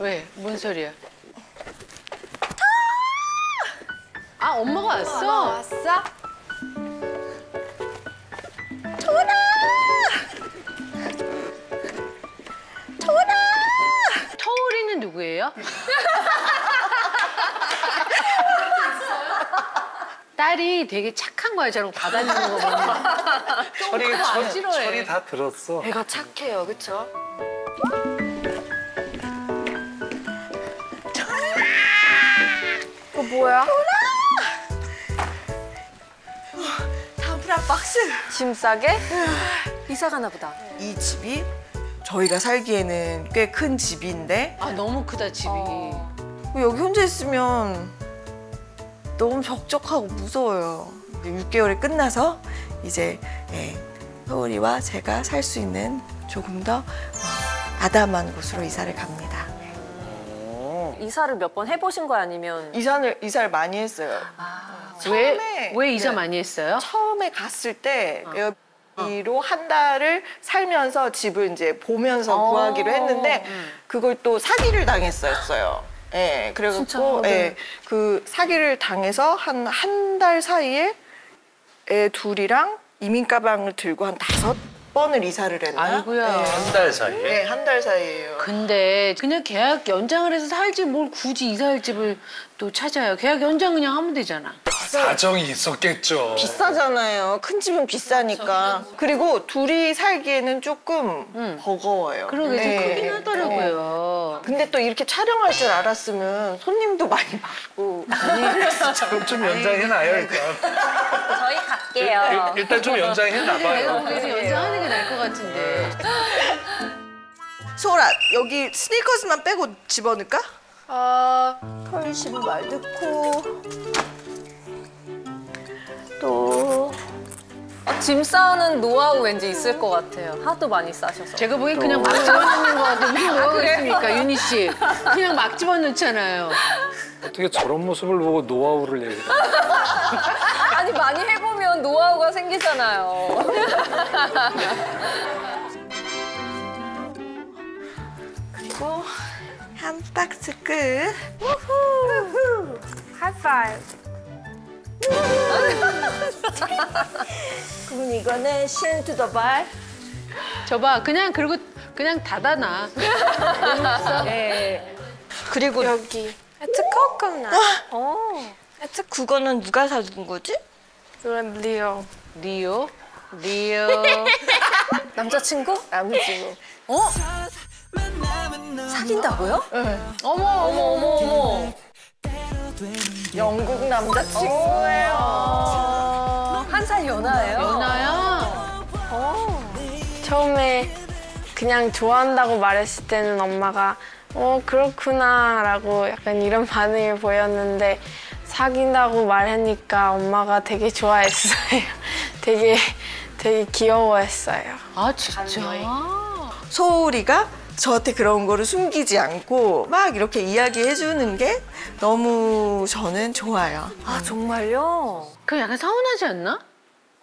왜? 뭔 소리야? 아 엄마가 왔어? 왔어? 딸이 되게 착한 거야 저런 거 받아주는 거 보면 철이 안 철, 싫어해. 철이 다 들었어. 애가 착해요, 그쵸? 이거 뭐야? 다음 프라 박스. 짐 싸게? 이사 가나 보다. 이 집이 저희가 살기에는 꽤 큰 집인데 아 너무 크다 집이 여기 혼자 있으면 너무 적적하고 무서워요. 6개월이 끝나서 이제 예, 서울이와 제가 살 수 있는 조금 더 어, 아담한 곳으로 이사를 갑니다. 이사를 몇 번 해보신 거 아니면 이사를 이사를 많이 했어요. 왜, 처음에 왜 이사 네. 많이 했어요? 처음에 갔을 때 에어비로 한 달을 살면서 집을 이제 보면서 어. 구하기로 했는데 그걸 또 사기를 당했었어요. 예, 그래갖고 진짜요? 네. 예, 그 사기를 당해서 한 한 달 사이에 애 둘이랑 이민 가방을 들고 한 다섯 번을 이사를 했나? 아이고야. 한달 사이에. 네, 한달 사이에요. 근데 그냥 계약 연장을 해서 살지 뭘 굳이 이사할 집을 또 찾아요 계약 연장 그냥 하면 되잖아 사정이 있었겠죠. 비싸잖아요. 큰 집은 비싸니까. 그리고 둘이 살기에는 조금 응. 버거워요. 그러게 좀 네. 크긴 하더라고요 근데 또 이렇게 촬영할 줄 알았으면 손님도 많이 받고 그럼 좀 연장해놔요 일단. 저희 갈게요. 일- 일단 좀 내가 연장해놔봐요. 보기에는 연장하는 게 나을 것 같은데 소라 여기 스니커즈만 빼고 집어넣을까? 아, 털 신발 넣고 또 아, 짐 싸우는 노하우 왠지 있을 것 같아요. 하도 많이 싸셔서. 제가 보기엔 그냥 막 집어넣는 거 같아 무슨 뭐가 있습니까 윤희 씨 그냥 막 집어넣잖아요 어떻게 저런 모습을 보고 노하우를 얘기해? 아니 많이 해보면 노하우가 생기잖아요. 그리고 한 박스 끝. 하이파이브. 그럼 이거는 신투더발. 저봐 그냥 그리고 그냥 닫아놔 네. 그리고 여기. It's a coconut. 어. It's 그거는 누가 사준 거지? a Leo. 리오 리오 남자친구? 남자친구. 어? 사귄다고요? 어머 어머 어머 어머. 영국 남자친구예요. 한 살 연하예요? 연아야 처음에 그냥 좋아한다고 말했을 때는 엄마가 어 그렇구나 라고 약간 이런 반응을 보였는데 사귄다고 말하니까 엄마가 되게 좋아했어요. 되게 되게 귀여워했어요. 아 진짜 소을이가 저한테 그런 거를 숨기지 않고 막 이렇게 이야기해 주는 게 너무 저는 좋아요. 아 정말요? 그럼 약간 서운하지 않나?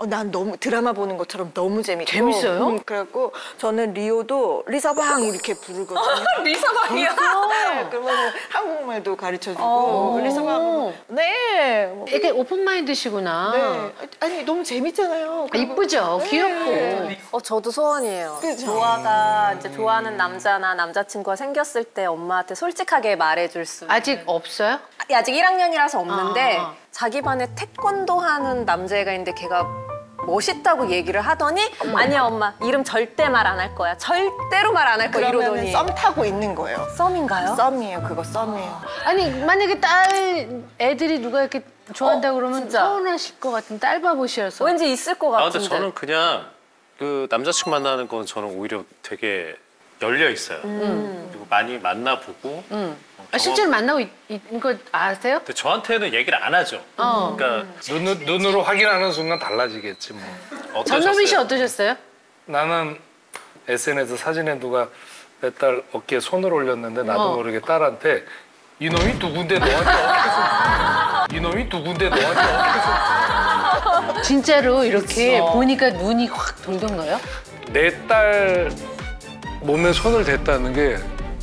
어, 난 너무 드라마 보는 것처럼 너무 재밌고 재밌어요? 음, 그래갖고 저는 리오도 리서방 이렇게 부르거든요. 리서방이요? 네, 그러면 한국말도 가르쳐주고 어. 리서방 네. 뭐, 이렇게 open mind시구나 네. 아니 너무 재밌잖아요. 아, 이쁘죠 귀엽고 어 저도 소원이에요. 그죠? 조아가 이제 좋아하는 남자나 남자친구가 생겼을 때 엄마한테 솔직하게 말해줄 수. 아직 없어요? 아직 1학년이라서 없는데 아, 아. 자기 반에 태권도 하는 남자애가 있는데 걔가 멋있다고 얘기를 하더니 아니야 엄마 이름 절대 말 안 할 거야 절대로 말 안 할 거야 이러더니 썸 타고 있는 거예요. 썸인가요? 썸이에요. 그거 썸이에요. 아니 만약에 딸 애들이 누가 이렇게 좋아한다 어, 그러면 진짜. 서운하실 것 같은 딸 바보시라서 왠지 있을 것아 같은데. 근데 저는 그냥 그 남자친구 만나는 건 저는 오히려 되게 열려 있어요. 그리고 많이 만나보고. 응. 어, 아, 실제로 만나고 있, 있는 거 아세요? 근데 저한테는 얘기를 안 하죠. 어. 그러니까 눈, 눈으로 확인하는 순간 달라지겠지 뭐. 어떠셨어요? 전노빈 씨 어떠셨어요? 나는 SNS 사진에 누가 내 딸 어깨에 손을 올렸는데 나도 어. 모르게 딸한테 이놈이 누군데 너한테 이놈이 누군데 너한테 진짜로 이렇게 보니까 눈이 확 돌던가요? 내 딸 몸에 손을 댔다는 게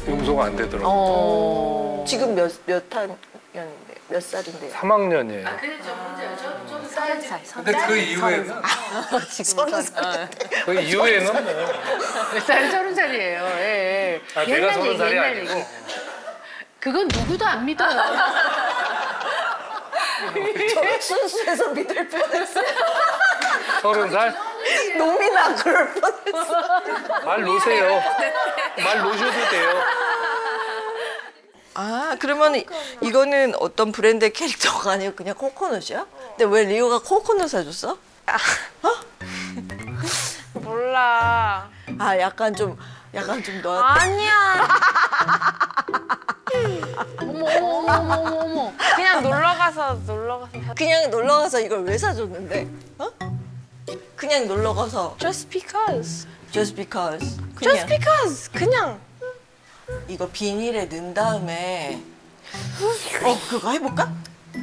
용서가 안 되더라고. 어. 지금 몇, 몇 학년인데? 몇 살인데요? 3학년이에요. 근데 그 이후에는 서른 살. 그 이후에는 뭐몇 살이 서른 살이에요. 예, 예. 아, 내가 옛날 서른 얘기, 살이 옛날 아니고 얘기. 그건 누구도 안 믿어요. 순수해서 믿을 뻔했어. 서른 살? 놈이나 그럴 뻔했어. 말 놓으세요. 말 놓으셔도 돼요. 아, 그러면 이- 이거는 어떤 브랜드의 캐릭터가 아니고 그냥 코코넛이야? 근데 왜 리오가 코코넛 사줬어? 몰라. 아, 약간 좀, 약간 좀 너. 아니야. 어머 어머 어머 어머 어머 어머. 그냥 놀러 가서 놀러 가서 사- 그냥 놀러 가서 이걸 왜 사줬는데? 어? 그냥 놀러 가서 Just because. just because. 그냥 Just because. 그냥. 이거 비닐에 넣은 다음에 어 그거 해볼까?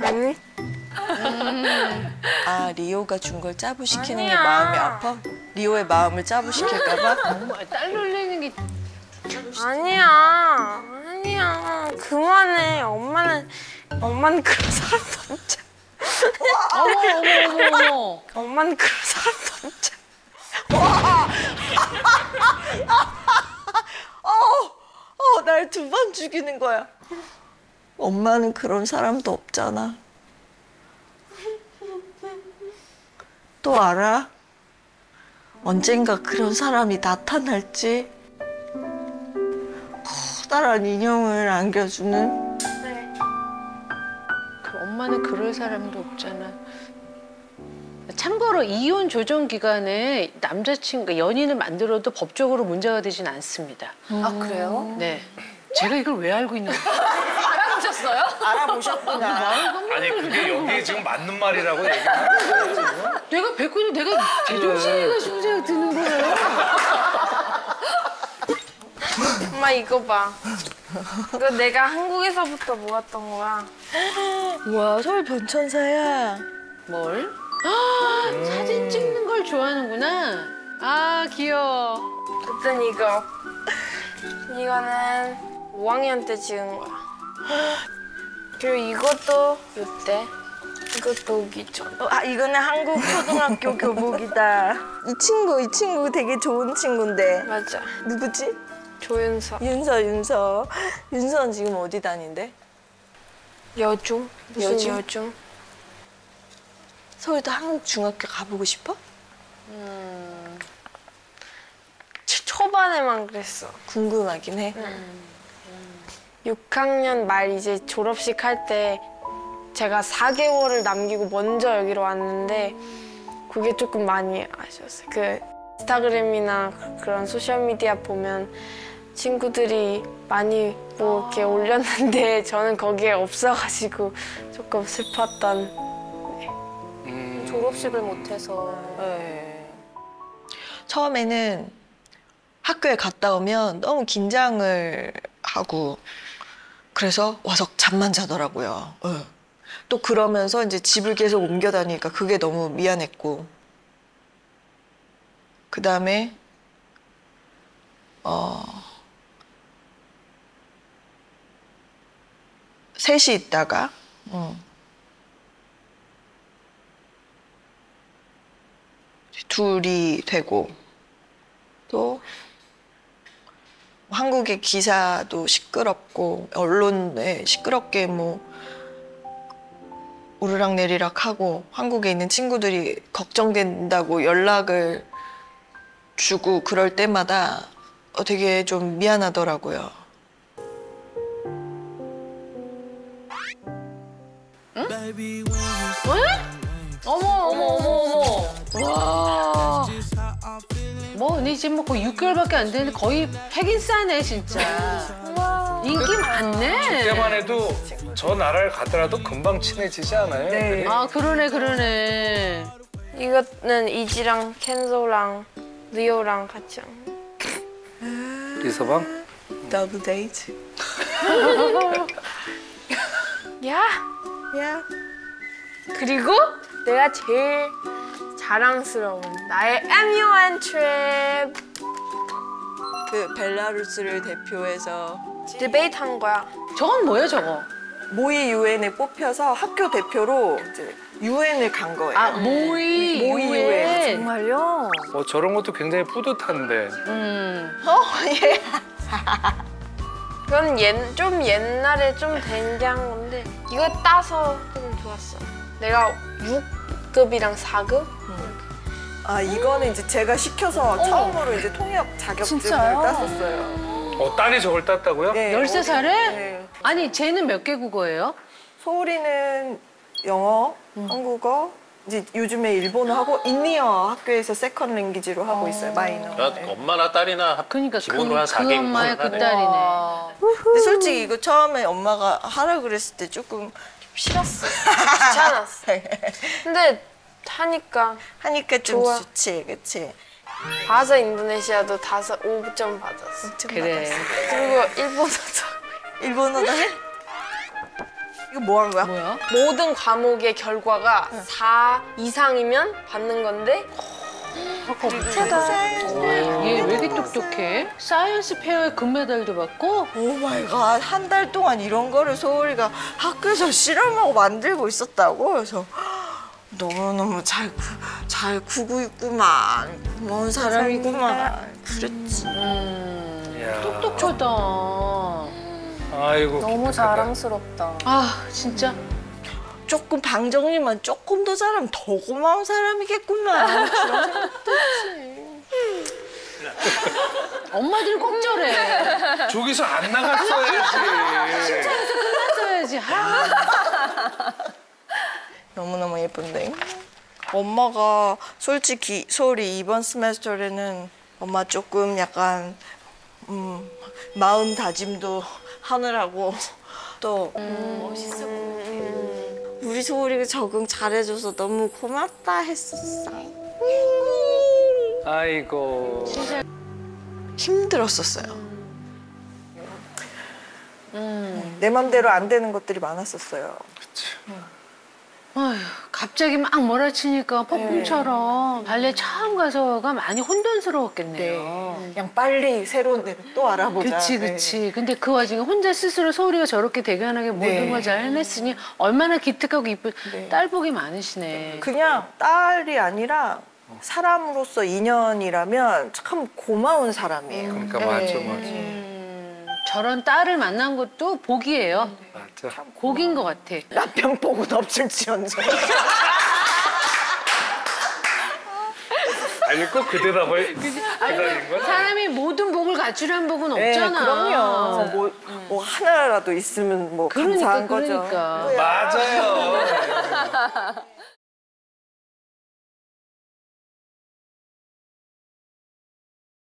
아니. 아 리오가 준 걸 짜부 시키는 게 아니야. 마음이 아파? 리오의 마음을 짜부 시킬까봐? 어머, 딸 놀리는 게 아니야. 아니야. 그만해. 엄마는 엄마는 그런 사람도 없잖아. 어머 어머 어머. 엄마는 그런 사람도 없잖아. 어, 날 두 번 죽이는 거야. 엄마는 그런 사람도 없잖아. 또 알아? 언젠가 그런 사람이 나타날지. 커다란 인형을 안겨주는 그 엄마는 그럴 사람도 없잖아. 참고로 이혼 조정 기간에 남자친구 연인을 만들어도 법적으로 문제가 되진 않습니다. 아 그래요? 네. 제가 이걸 왜 알고 있는 거예요? 알아보셨어요? 알아보셨구나. 아니 그게 여기에 지금 맞는 말이라고 얘기하는 거야. 내가 뵙고 있는 내가 제정신이가 심장이 드는 거예요. 엄마 이거 봐. 이거 내가 한국에서부터 모았던 거야. 와, 서울 변천사야. 뭘? 아, 사진 찍는 걸 좋아하는구나. 아 귀여워. 어떤 이거. 이거는 5학년 때 찍은 거야. 그리고 이것도 이때. 이것도 오기 전. 아, 이거는 한국 초등학교 교복이다. 이 친구, 이 친구 되게 좋은 친구인데. 맞아. 누구지? 조윤서. 윤서, 윤서. 윤서는 지금 어디 다닌대? 여중? 무슨 여중? 여중? 서울도 한국 중학교 가보고 싶어? 초- 초반에만 그랬어. 궁금하긴 해. 6학년 말 이제 졸업식 할 때 제가 4개월을 남기고 먼저 여기로 왔는데 그게 조금 많이 아쉬웠어요. 그 인스타그램이나 그- 그런 소셜미디어 보면 친구들이 많이 뭐 이렇게 올렸는데 저는 거기에 없어가지고 조금 슬펐던 음, 졸업식을 못해서. 네. 처음에는 학교에 갔다 오면 너무 긴장을 하고 그래서 와서 잠만 자더라고요. 예. 또 그러면서 이제 집을 계속 옮겨 다니니까 그게 너무 미안했고 그 다음에 어 셋이 있다가 음. 둘이 되고 또 한국의 기사도 시끄럽고 언론에 시끄럽게 뭐 오르락 내리락 하고 한국에 있는 친구들이 걱정된다고 연락을 주고 그럴 때마다 어, 되게 좀 미안하더라고요. 어머 어머 어머 어머. 와. 뭐 언니 지금 뭐 거의 6개월밖에 안 되는데 거의 핵인싸네 진짜. 인기 많네. 그때만 해도 저 나라를 가더라도 금방 친해지지 않아요? 애들이? 아 그러네 그러네. 이거는 이지랑 켄소랑 리오랑 같이 한 거. 리서방? Double date. 야! 야. 그리고 내가 제일 자랑스러운 나의 MUN trip 그 벨라루스를 대표해서 debate 한 거야. 저건 뭐예요 저거? 모의 유엔에 뽑혀서 학교 대표로 이제 유엔을 간 거예요. 아 모의 모의. 유엔. 정말요? 어, 저런 것도 굉장히 뿌듯한데. 음. 어, 예. 그건 옛, 좀 옛날에 좀된게한 건데 이거 따서 좀 좋았어. 내가 6급이랑 4급? 아 이거는 이제 제가 시켜서 처음으로 이제 통역 자격증을 진짜요? 땄었어요. 어, 딸이 저걸 땄다고요? 네, 13살에? 네. 아니 쟤는 몇 개 국어예요? 소을이는 영어, 한국어, 이제 요즘에 일본어 하고 인니어 학교에서 second language로 하고 있어요 마이너. 그러니까 네. 엄마나 딸이나 합- 그러니까 그, 기본으로 한 그 4개 엄마의 그 하네. 딸이네. 근데 솔직히 이거 처음에 엄마가 하라 그랬을 때 조금 싫었어. 귀찮았어. 근데 하니까 하니까 좀 좋아. 좋지, 그치? Bahasa Indonesia도 다섯 5점 받았어. 그래. 그리고 일본어도 일본어도 해? 이거 뭐 한 거야? 뭐야? 모든 과목의 결과가 4 이상이면 받는 건데 얘 왜 이렇게 똑똑해? Science fair에 금메달도 받고? Oh my God, 한 달 동안 이런 거를 소을이가 학교에서 실험하고 만들고 있었다고? 그래서 너무너무 잘, 구, 잘 구고 있구만. 고마운 사람이구만. 그랬지. 음. 똑똑하다. 아이고. 너무. 자랑스럽다. 아 진짜. 조금 방정리만 조금 더 잘하면 더 고마운 사람이겠구만. 그런 생각도 했지. 엄마들이 꼭 저래. 저기서 안 나갔어야지. 했어야지. 아, 너무너무 예쁜데. 엄마가 솔직히 소울이 이번 스메스터에는 엄마 조금 약간 음, 마음 다짐도 하느라고 또 멋있어 우리 소울이가 적응 잘해줘서 너무 고맙다 했었어. 아이고. 힘들었었어요. 음. 내 맘대로 안 되는 것들이 많았었어요. 아휴, 갑자기 막 몰아치니까 폭풍처럼 발레 처음 가서가 많이 혼돈스러웠겠네요. 그냥 빨리 새로운 데를 또 알아보자. 그치 네. 그치. 근데 그 와중에 혼자 스스로 소리가 저렇게 대견하게 모든 네. 걸잘 해냈으니 얼마나 기특하고 이쁜 네. 딸복이 많으시네. 그냥 딸이 아니라 사람으로서 인연이라면 참 고마운 사람이에요. 그러니까 네. 맞죠, 맞죠. 음, 저런 딸을 만난 것도 복이에요. 맞죠. 복인 것 같아. 남편 복은 없을지언정. 아니, 꼭그 대답을 기다린 거야? 사람이 모든 복을 갖추려는 복은 네, 없잖아. 그럼요. 뭐, 뭐 하나라도 있으면 뭐 그러니까, 감사한 거죠. 그러니까. 맞아요.